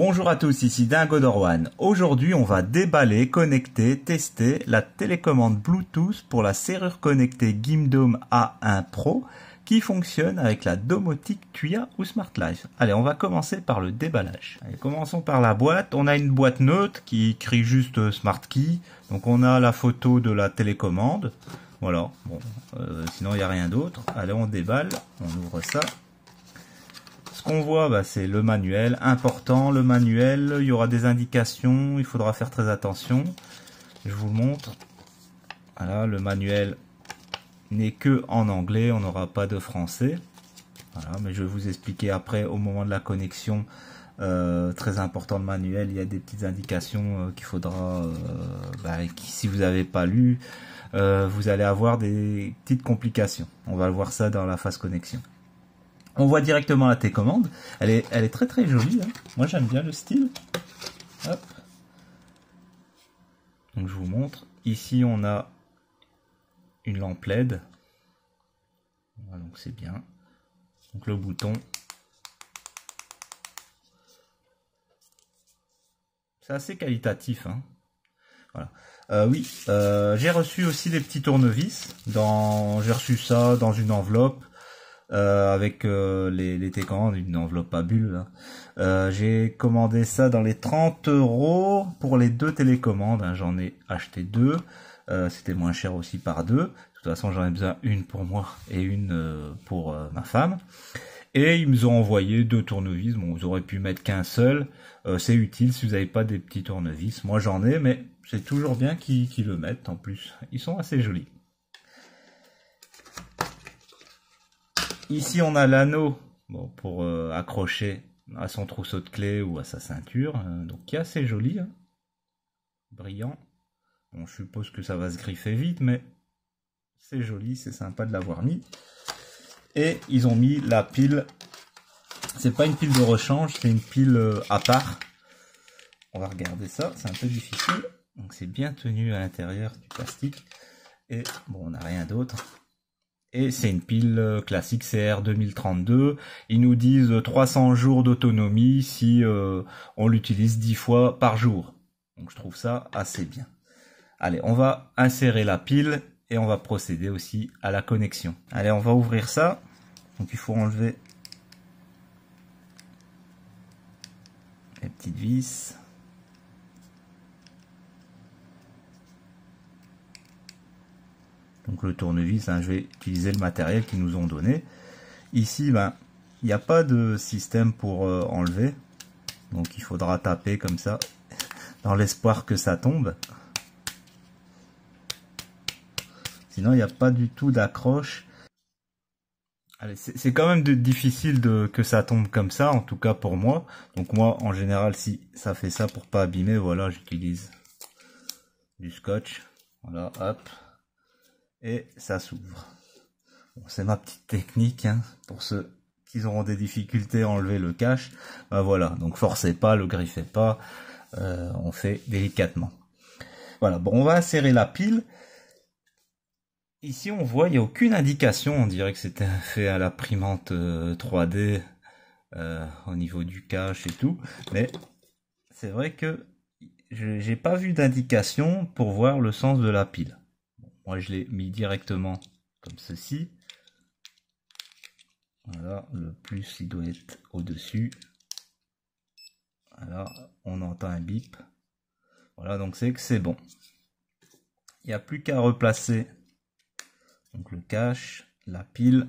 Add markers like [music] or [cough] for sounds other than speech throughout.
Bonjour à tous, ici Dingo Dorwan. Aujourd'hui, on va déballer, connecter, tester la télécommande Bluetooth pour la serrure connectée Gimdome A1 Pro qui fonctionne avec la domotique Tuya ou Smart Life. Allez, on va commencer par le déballage. Commençons par la boîte. On a une boîte neutre qui écrit juste Smart Key. Donc on a la photo de la télécommande. Voilà, bon, euh, sinon il n'y a rien d'autre. Allez, on déballe, on ouvre ça. Ce qu'on voit, bah, c'est le manuel. Important, le manuel, il y aura des indications, il faudra faire très attention. Je vous montre. Voilà, le manuel n'est que en anglais, on n'aura pas de français. Voilà, mais je vais vous expliquer après au moment de la connexion. Euh, très important le manuel, il y a des petites indications euh, qu'il faudra, euh, bah, qui, si vous n'avez pas lu, euh, vous allez avoir des petites complications. On va voir ça dans la phase connexion. On voit directement la télécommande. Elle est, elle est très très jolie. hein. Moi j'aime bien le style. Hop. Donc je vous montre. Ici on a une lampe LED. Donc c'est bien. Donc le bouton. C'est assez qualitatif. Hein. Voilà. Euh, oui, euh, j'ai reçu aussi des petits tournevis. Dans, j'ai reçu ça dans une enveloppe euh, avec les, les une enveloppe à bulles. Euh, j'ai commandé ça dans les 30 euros pour les deux télécommandes. hein. J'en ai acheté deux. C'était moins cher aussi par deux. De toute façon, j'en ai besoin une pour moi et une pour ma femme. Et ils nous ont envoyé deux tournevis. Bon, vous aurez pu mettre qu'un seul. C'est utile si vous n'avez pas des petits tournevis. Moi, j'en ai, mais c'est toujours bien qu'ils le mettent en plus. Ils sont assez jolis. Ici, on a l'anneau pour euh, accrocher à son trousseau de clés ou à sa ceinture. euh, donc, qui est assez joli. hein. Brillant. Bon, je suppose que ça va se griffer vite, mais c'est joli, c'est sympa de l'avoir mis. Et ils ont mis la pile. C'est pas une pile de rechange, c'est une pile euh, à part. On va regarder ça, c'est un peu difficile. Donc c'est bien tenu à l'intérieur du plastique. Et bon, on n'a rien d'autre. Et c'est une pile euh, classique CR 2032. Ils nous disent euh, 300 jours d'autonomie si euh, on l'utilise 10 fois par jour. Donc je trouve ça assez bien. Allez, on va insérer la pile et on va procéder aussi à la connexion. Allez, on va ouvrir ça. Donc il faut enlever les petites vis. Donc le tournevis, hein, je vais utiliser le matériel qu'ils nous ont donné. Ici, ben, il n'y a pas de système pour euh, enlever. Donc il faudra taper comme ça, [laughs] dans l'espoir que ça tombe. Sinon, il n'y a pas du tout d'accroche. C'est quand même difficile de, que ça tombe comme ça, en tout cas pour moi. Donc moi, en général, si ça fait ça pour pas abîmer, voilà, j'utilise du scotch. Voilà, hop. Et ça s'ouvre. C'est ma petite technique, hein, pour ceux qui auront des difficultés à enlever le cache. Ben voilà, donc forcez pas, le griffez pas. Euh, on fait délicatement. Voilà, bon, on va insérer la pile. Ici, on voit, il n'y a aucune indication. On dirait que c'était fait à l'imprimante euh, 3D euh, au niveau du cache et tout. Mais c'est vrai que j'ai pas vu d'indication pour voir le sens de la pile. Moi, je l'ai mis directement comme ceci. Voilà, le plus, il doit être au-dessus. Voilà, on entend un bip. Voilà, donc c'est que c'est bon. Il n'y a plus qu'à replacer donc le cache, la pile.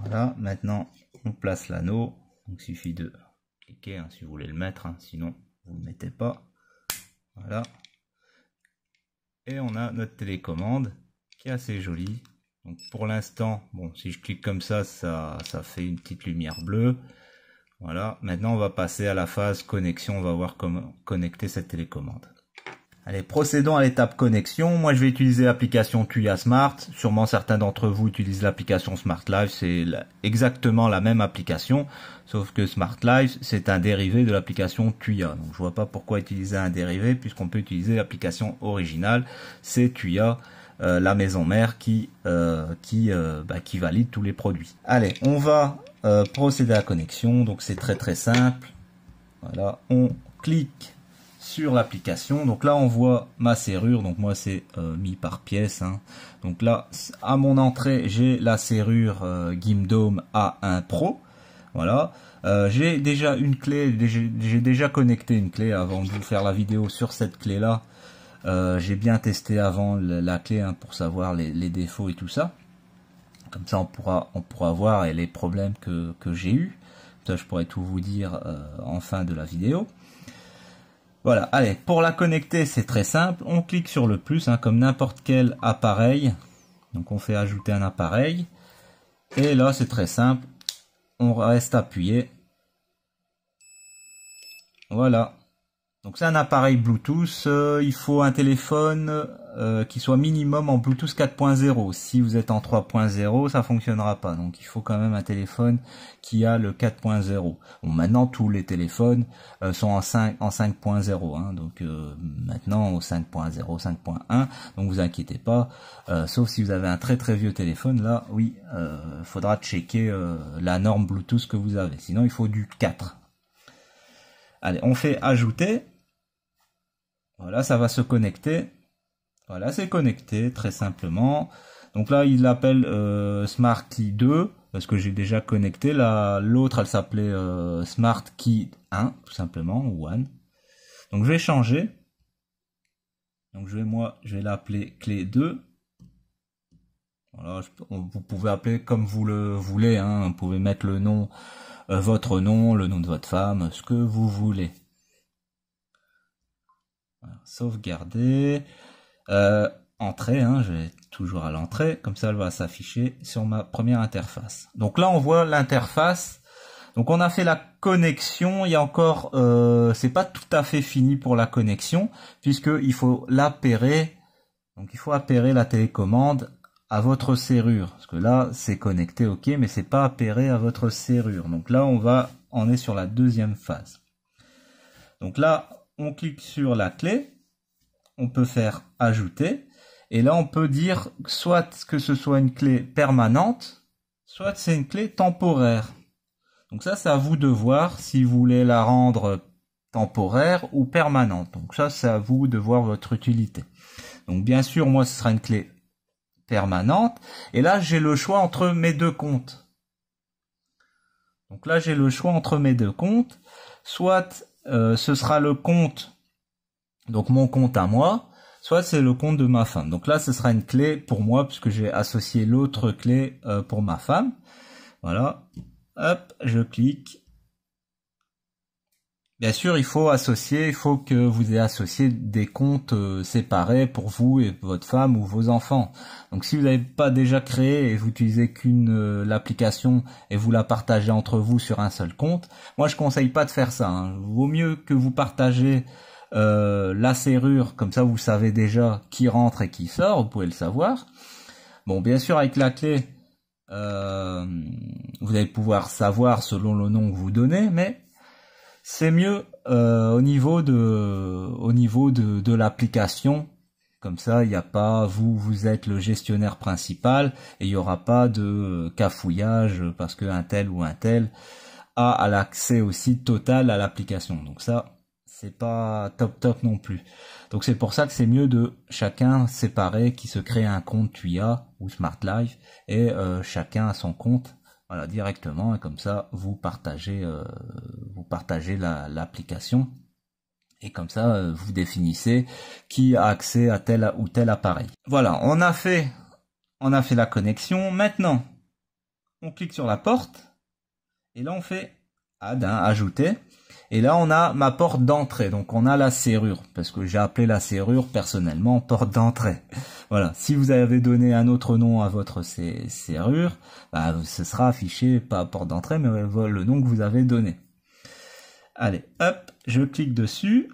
Voilà, maintenant on place l'anneau. Donc il suffit de cliquer hein, si vous voulez le mettre, hein, sinon vous ne le mettez pas. Voilà. Et on a notre télécommande qui est assez jolie. Donc pour l'instant, bon, si je clique comme ça, ça, ça fait une petite lumière bleue. Voilà. Maintenant, on va passer à la phase connexion. On va voir comment connecter cette télécommande. Allez, procédons à l'étape connexion. Moi, je vais utiliser l'application Tuya Smart. Sûrement certains d'entre vous utilisent l'application Smart Life. C'est exactement la même application, sauf que Smart Life, c'est un dérivé de l'application Tuya. Donc, je vois pas pourquoi utiliser un dérivé puisqu'on peut utiliser l'application originale. C'est Tuya. Euh, la maison mère qui euh, euh, bah, qui valide tous les produits. Allez, on va procéder à la connexion. Donc c'est très très simple. Voilà, on clique sur l'application. Donc là, on voit ma serrure. Donc moi, c'est euh, mis par pièce. Hein. Donc là, à mon entrée, j'ai la serrure euh, Gimdome A1 Pro. Voilà. Euh, j'ai déjà une clé. J'ai déjà connecté une clé avant de vous faire la vidéo sur cette clé-là. j'ai bien testé avant la, clé hein, pour savoir les, défauts et tout ça. Comme ça, on pourra, on pourra voir les problèmes que, que j'ai eu. Ça, je pourrais tout vous dire en fin de la vidéo. Voilà, allez, pour la connecter, c'est très simple. On clique sur le plus, hein, comme n'importe quel appareil. Donc on fait ajouter un appareil. Et là, c'est très simple. On reste appuyé. Voilà. Donc c'est un appareil Bluetooth. Euh, il faut un téléphone euh, qui soit minimum en Bluetooth 4.0. Si vous êtes en 3.0, ça fonctionnera pas. Donc il faut quand même un téléphone qui a le 4.0. Bon, maintenant tous les téléphones euh, sont en 5 en 5.0. Hein, donc euh, maintenant au 5.0, 5.1. Donc vous inquiétez pas. sauf si vous avez un très très vieux téléphone, là oui, faudra checker la norme Bluetooth que vous avez. Sinon il faut du 4. Allez, on fait ajouter. Voilà, ça va se connecter. Voilà, c'est connecté très simplement. Donc là, il l'appelle euh, Smart Key 2 parce que j'ai déjà connecté. l'autre, elle s'appelait euh, Smart Key 1 tout simplement ou One. Donc je vais changer. Donc je vais moi, je vais l'appeler clé 2. Voilà, vous pouvez appeler comme vous le voulez. Hein. Vous pouvez mettre le nom, euh, votre nom, le nom de votre femme, ce que vous voulez. Sauvegarder. Euh, entrée, hein, je vais toujours à l'entrée, comme ça elle va s'afficher sur ma première interface. Donc là on voit l'interface. Donc on a fait la connexion, il y a encore, euh, c'est pas tout à fait fini pour la connexion, puisque il faut l'appairer. Donc il faut appairer la télécommande à votre serrure, parce que là c'est connecté, ok, mais c'est pas appairé à votre serrure. Donc là on va, on est sur la deuxième phase. Donc là on clique sur la clé on peut faire ajouter. Et là, on peut dire soit que ce soit une clé permanente, soit c'est une clé temporaire. Donc ça, c'est à vous de voir si vous voulez la rendre temporaire ou permanente. Donc ça, c'est à vous de voir votre utilité. Donc bien sûr, moi, ce sera une clé permanente. Et là, j'ai le choix entre mes deux comptes. Donc là, j'ai le choix entre mes deux comptes. Soit euh, ce sera le compte donc mon compte à moi, soit c'est le compte de ma femme. Donc là, ce sera une clé pour moi puisque j'ai associé l'autre clé euh, pour ma femme. Voilà. Hop, je clique. Bien sûr, il faut associer, il faut que vous ayez associé des comptes euh, séparés pour vous et votre femme ou vos enfants. Donc si vous n'avez pas déjà créé et vous utilisez qu'une euh, l'application et vous la partagez entre vous sur un seul compte, moi je conseille pas de faire ça. Hein. Vaut mieux que vous partagez euh, la serrure, comme ça vous savez déjà qui rentre et qui sort, vous pouvez le savoir. Bon, bien sûr, avec la clé, vous allez pouvoir savoir selon le nom que vous donnez, mais c'est mieux euh, au niveau de, au niveau de, de l'application. Comme ça, il n'y a pas, vous, vous êtes le gestionnaire principal et il n'y aura pas de cafouillage parce qu'un tel ou un tel a l'accès aussi total à l'application. Donc ça, c'est pas top top non plus. Donc c'est pour ça que c'est mieux de chacun séparer, qui se crée un compte Tuya ou Smart Life et euh, chacun a son compte voilà directement et comme ça vous partagez euh, vous partagez l'application et comme ça euh, vous définissez qui a accès à tel ou tel appareil. Voilà, on a fait on a fait la connexion. Maintenant, on clique sur la porte et là on fait add, hein, ajouter. Et là, on a ma porte d'entrée. Donc, on a la serrure. Parce que j'ai appelé la serrure, personnellement, porte d'entrée. [laughs] Voilà. Si vous avez donné un autre nom à votre serrure, bah, ce sera affiché pas porte d'entrée, mais le nom que vous avez donné. Allez, hop, je clique dessus.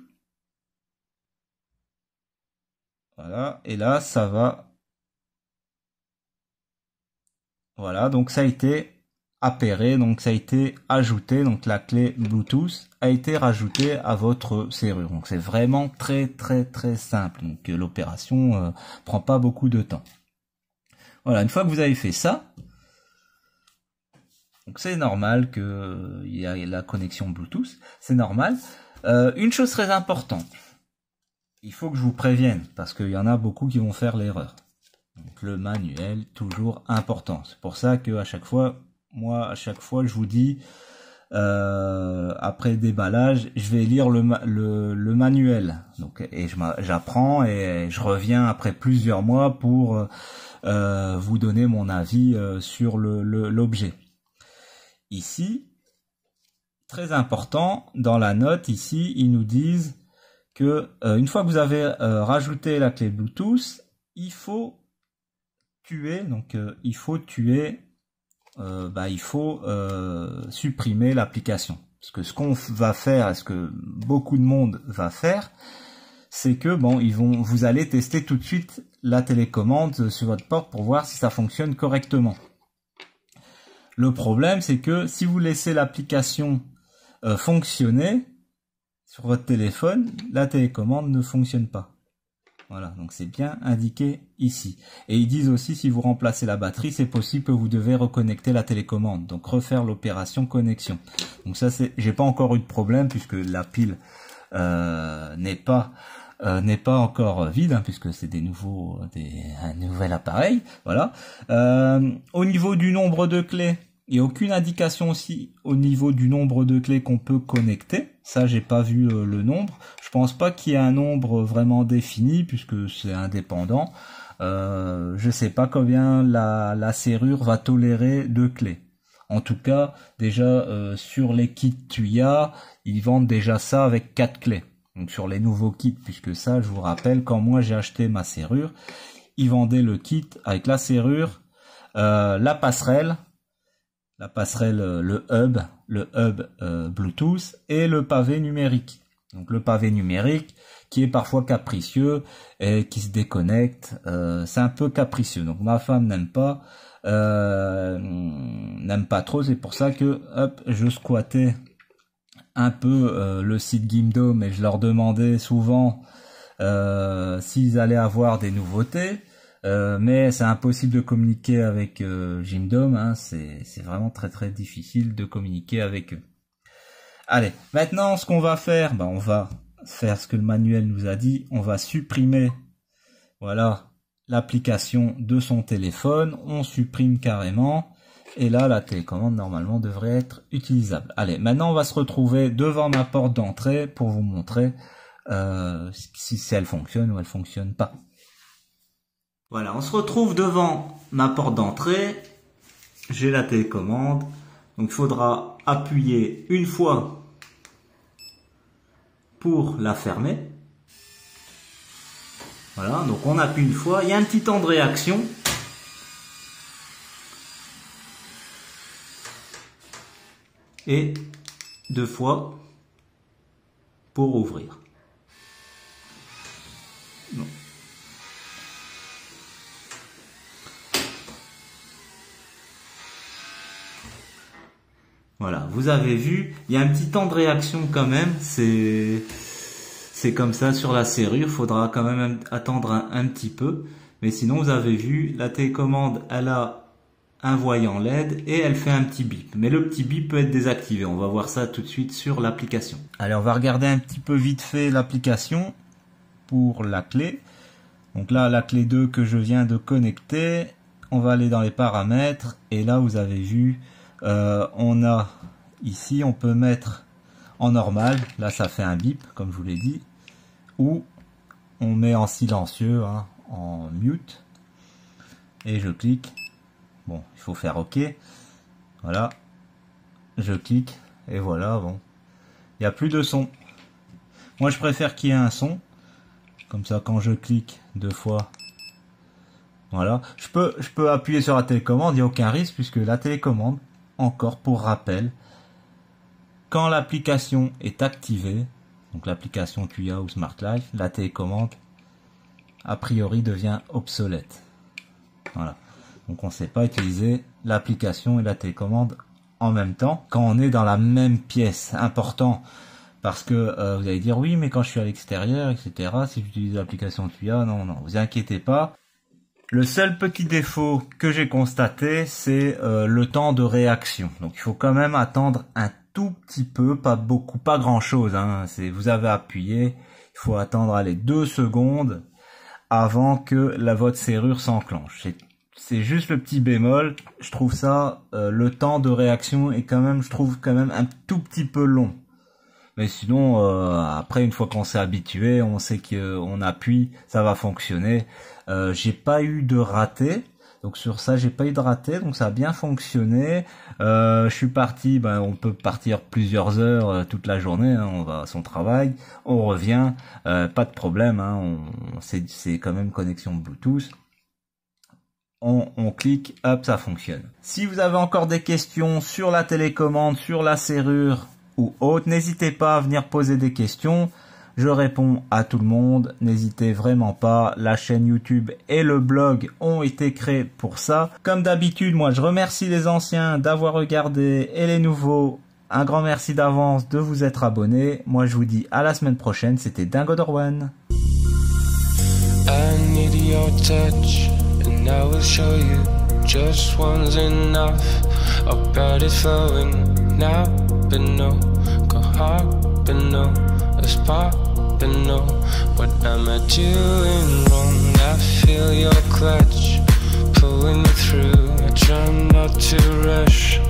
Voilà, et là, ça va. Voilà, donc ça a été appairé, donc ça a été ajouté, donc la clé Bluetooth a été rajoutée à votre serrure. Donc c'est vraiment très très très simple. Donc l'opération euh, prend pas beaucoup de temps. Voilà, une fois que vous avez fait ça, donc c'est normal que il y a la connexion Bluetooth, c'est normal. Euh, une chose très importante, il faut que je vous prévienne parce qu'il y en a beaucoup qui vont faire l'erreur. Donc le manuel toujours important. C'est pour ça que à chaque fois, moi à chaque fois je vous dis euh, après déballage, je vais lire le, le, le manuel. Donc et j'apprends et je reviens après plusieurs mois pour euh, vous donner mon avis euh, sur l'objet. Le, ici, très important, dans la note ici, ils nous disent que euh, une fois que vous avez euh, rajouté la clé Bluetooth, il faut tuer, donc euh, il faut tuer, bah, il faut supprimer l'application. Parce que ce qu'on va faire, est ce que beaucoup de monde va faire, c'est que bon, ils vont, vous allez tester tout de suite la télécommande sur votre porte pour voir si ça fonctionne correctement. Le problème, c'est que si vous laissez l'application euh, fonctionner sur votre téléphone, la télécommande ne fonctionne pas. Voilà, donc c'est bien indiqué ici. Et ils disent aussi si vous remplacez la batterie, c'est possible que vous devez reconnecter la télécommande, donc refaire l'opération connexion. Donc ça, c'est, j'ai pas encore eu de problème puisque la pile euh, n'est pas euh, n'est pas encore vide hein, puisque c'est des nouveaux des un nouvel appareil voilà euh, au niveau du nombre de clés il a aucune indication aussi au niveau du nombre de clés qu'on peut connecter. Ça, j'ai pas vu euh, le nombre. Je pense pas qu'il y ait un nombre vraiment défini puisque c'est indépendant. Euh, je sais pas combien la, la, serrure va tolérer de clés. En tout cas, déjà euh, sur les kits Tuya, ils vendent déjà ça avec quatre clés. Donc sur les nouveaux kits, puisque ça, je vous rappelle, quand moi j'ai acheté ma serrure, ils vendaient le kit avec la serrure, euh, la passerelle, la passerelle, euh, le hub, le hub euh, Bluetooth et le pavé numérique. Donc le pavé numérique qui est parfois capricieux et qui se déconnecte, euh, c'est un peu capricieux. Donc ma femme n'aime pas, n'aime pas trop. C'est pour ça que hop, je squattais un peu le site Gimdom et je leur demandais souvent s'ils allaient avoir des nouveautés. Euh, mais c'est impossible de communiquer avec euh, Jimdom, hein, c'est vraiment très très difficile de communiquer avec eux. Allez, maintenant ce qu'on va faire, ben, on va faire ce que le manuel nous a dit, on va supprimer voilà l'application de son téléphone, on supprime carrément, et là la télécommande normalement devrait être utilisable. Allez, maintenant on va se retrouver devant ma porte d'entrée pour vous montrer euh, si, si elle fonctionne ou elle fonctionne pas. Voilà, on se retrouve devant ma porte d'entrée. J'ai la télécommande. Donc il faudra appuyer une fois pour la fermer. Voilà, donc on appuie une fois. Il y a un petit temps de réaction. Et deux fois pour ouvrir. Voilà, vous avez vu, il y a un petit temps de réaction quand même, c'est c'est comme ça sur la serrure, faudra quand même attendre un, petit peu. Mais sinon, vous avez vu, la télécommande, elle a un voyant LED et elle fait un petit bip. Mais le petit bip peut être désactivé. On va voir ça tout de suite sur l'application. Allez, on va regarder un petit peu vite fait l'application pour la clé. Donc là, la clé 2 que je viens de connecter. On va aller dans les paramètres et là, vous avez vu, euh, on a ici, on peut mettre en normal, là ça fait un bip comme je vous l'ai dit, ou on met en silencieux, hein, en mute, et je clique, bon il faut faire ok, voilà, je clique, et voilà, bon, il n'y a plus de son. Moi je préfère qu'il y ait un son, comme ça quand je clique deux fois, voilà, je peux, je peux appuyer sur la télécommande, il n'y a aucun risque puisque la télécommande encore pour rappel, quand l'application est activée, donc l'application Tuya ou Smart Life, la télécommande a priori devient obsolète. Voilà. Donc on ne sait pas utiliser l'application et la télécommande en même temps quand on est dans la même pièce. Important parce que euh, vous allez dire oui mais quand je suis à l'extérieur etc si j'utilise l'application TUIA non non vous inquiétez pas le seul petit défaut que j'ai constaté c'est euh, le temps de réaction donc il faut quand même attendre un tout petit peu pas beaucoup pas grand chose hein. vous avez appuyé il faut attendre les deux secondes avant que la votre serrure s'enclenche c'est juste le petit bémol je trouve ça euh, le temps de réaction est quand même je trouve quand même un tout petit peu long mais sinon, euh, après, une fois qu'on s'est habitué, on sait qu'on appuie, ça va fonctionner. Euh, j'ai pas eu de raté. Donc sur ça, j'ai pas eu de raté, donc ça a bien fonctionné. Euh, je suis parti, ben, on peut partir plusieurs heures euh, toute la journée, hein, on va à son travail, on revient, pas de problème, hein, c'est quand même connexion Bluetooth. On, clique, hop, ça fonctionne. Si vous avez encore des questions sur la télécommande, sur la serrure, ou autres. N'hésitez pas à venir poser des questions. Je réponds à tout le monde. N'hésitez vraiment pas. La chaîne YouTube et le blog ont été créés pour ça. Comme d'habitude, moi, je remercie les anciens d'avoir regardé et les nouveaux. Un grand merci d'avance de vous être abonnés. Moi, je vous dis à la semaine prochaine. C'était Dingo Dorwan. It's popping, no. What am I doing wrong? I feel your clutch pulling me through. I try not to rush.